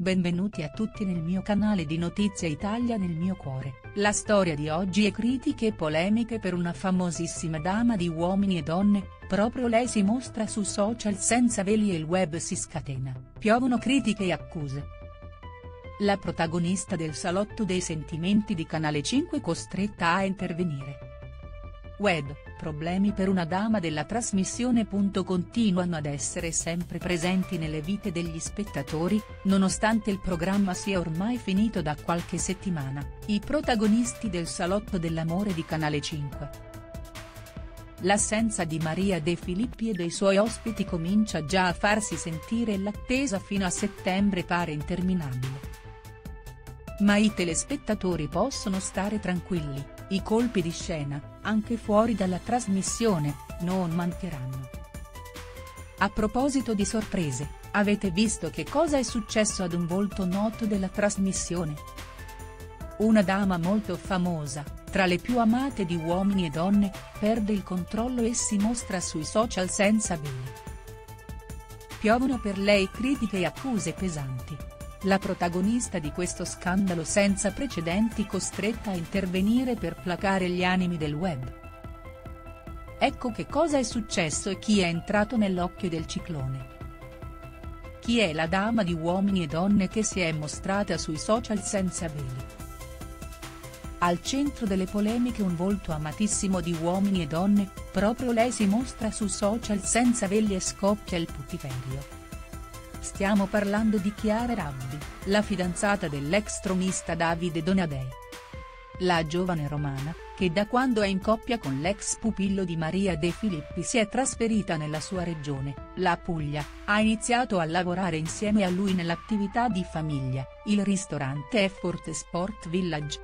Benvenuti a tutti nel mio canale di Notizie Italia nel mio cuore, la storia di oggi è critiche e polemiche per una famosissima dama di uomini e donne, proprio lei si mostra su social senza veli e il web si scatena, piovono critiche e accuse. La protagonista del salotto dei sentimenti di Canale 5 costretta a intervenire. Web, problemi per una dama della trasmissione. Continuano ad essere sempre presenti nelle vite degli spettatori, nonostante il programma sia ormai finito da qualche settimana, i protagonisti del Salotto dell'amore di Canale 5. L'assenza di Maria De Filippi e dei suoi ospiti comincia già a farsi sentire e l'attesa fino a settembre pare interminabile. Ma i telespettatori possono stare tranquilli, i colpi di scena, anche fuori dalla trasmissione, non mancheranno. A proposito di sorprese, avete visto che cosa è successo ad un volto noto della trasmissione? Una dama molto famosa, tra le più amate di uomini e donne, perde il controllo e si mostra sui social senza veli. Piovono per lei critiche e accuse pesanti la protagonista di questo scandalo senza precedenti costretta a intervenire per placare gli animi del web. Ecco che cosa è successo e chi è entrato nell'occhio del ciclone. Chi è la dama di uomini e donne che si è mostrata sui social senza veli? Al centro delle polemiche un volto amatissimo di uomini e donne, proprio lei si mostra su social senza veli e scoppia il putiferio. Stiamo parlando di Chiara Rabbi, la fidanzata dell'ex tronista Davide Donadei. La giovane romana, che da quando è in coppia con l'ex pupillo di Maria De Filippi si è trasferita nella sua regione, la Puglia, ha iniziato a lavorare insieme a lui nell'attività di famiglia, il ristorante Effort Sport Village.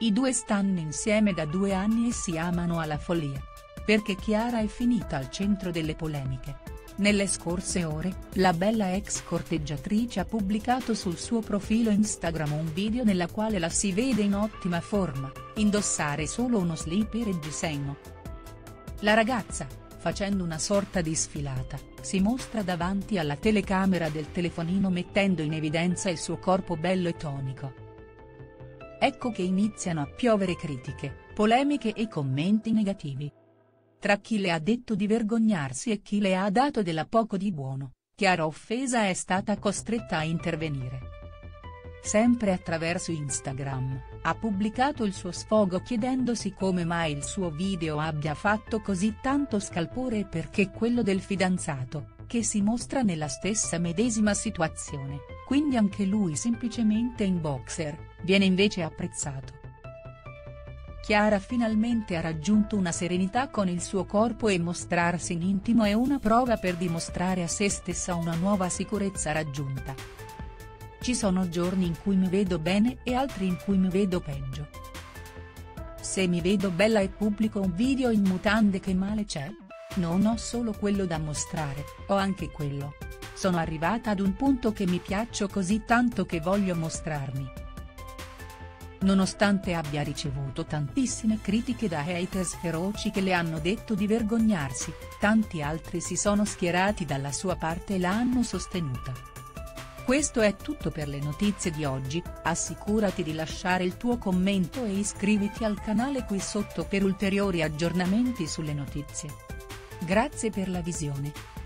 I due stanno insieme da due anni e si amano alla follia. Perché Chiara è finita al centro delle polemiche. Nelle scorse ore, la bella ex corteggiatrice ha pubblicato sul suo profilo Instagram un video nella quale la si vede in ottima forma, indossare solo uno slip e reggiseno. La ragazza, facendo una sorta di sfilata, si mostra davanti alla telecamera del telefonino mettendo in evidenza il suo corpo bello e tonico. Ecco che iniziano a piovere critiche, polemiche e commenti negativi. Tra chi le ha detto di vergognarsi e chi le ha dato della poco di buono, chiara offesa è stata costretta a intervenire. Sempre attraverso Instagram, ha pubblicato il suo sfogo chiedendosi come mai il suo video abbia fatto così tanto scalpore e perché quello del fidanzato, che si mostra nella stessa medesima situazione, quindi anche lui semplicemente in boxer, viene invece apprezzato. Chiara finalmente ha raggiunto una serenità con il suo corpo e mostrarsi in intimo è una prova per dimostrare a se stessa una nuova sicurezza raggiunta. Ci sono giorni in cui mi vedo bene e altri in cui mi vedo peggio. Se mi vedo bella e pubblico un video in mutande che male c'è? Non ho solo quello da mostrare, ho anche quello. Sono arrivata ad un punto che mi piaccio così tanto che voglio mostrarmi. Nonostante abbia ricevuto tantissime critiche da haters feroci che le hanno detto di vergognarsi, tanti altri si sono schierati dalla sua parte e l'hanno sostenuta. Questo è tutto per le notizie di oggi, assicurati di lasciare il tuo commento e iscriviti al canale qui sotto per ulteriori aggiornamenti sulle notizie. Grazie per la visione.